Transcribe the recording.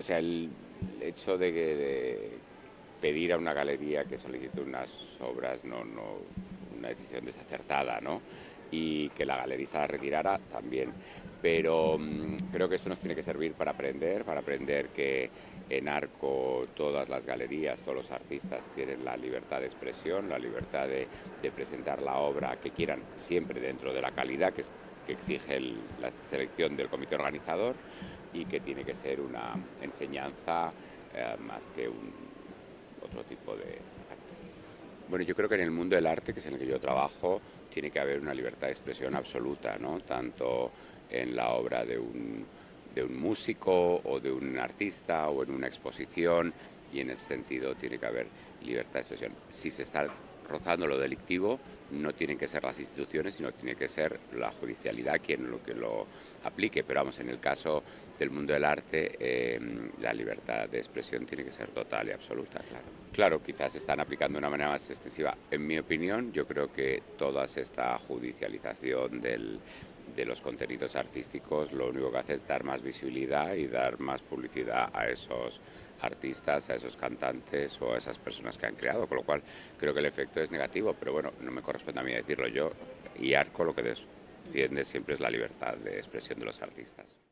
O sea, el hecho de, de pedir a una galería que solicite unas obras no, no una decisión desacertada, ¿no? Y que la galerista la retirara también. Pero mmm, creo que esto nos tiene que servir para aprender, para aprender que en Arco todas las galerías, todos los artistas tienen la libertad de expresión, la libertad de, presentar la obra que quieran, siempre dentro de la calidad que, exige la selección del comité organizador y que tiene que ser una enseñanza eh, más que un otro tipo de bueno, yo creo que en el mundo del arte, que es en el que yo trabajo, tiene que haber una libertad de expresión absoluta, ¿no? Tanto en la obra de un, de un músico o de un artista o en una exposición, y en ese sentido tiene que haber libertad de expresión. Si se está rozando lo delictivo, no tienen que ser las instituciones, sino tiene que ser la judicialidad quien lo que lo aplique. Pero vamos, en el caso del mundo del arte, eh, la libertad de expresión tiene que ser total y absoluta, claro. Claro, quizás están aplicando de una manera más extensiva. En mi opinión, yo creo que toda esta judicialización del, de los contenidos artísticos lo único que hace es dar más visibilidad y dar más publicidad a esos artistas, a esos cantantes o a esas personas que han creado, con lo cual creo que el efecto es negativo, pero bueno, no me corresponde a mí decirlo yo y Arco lo que defiende siempre es la libertad de expresión de los artistas.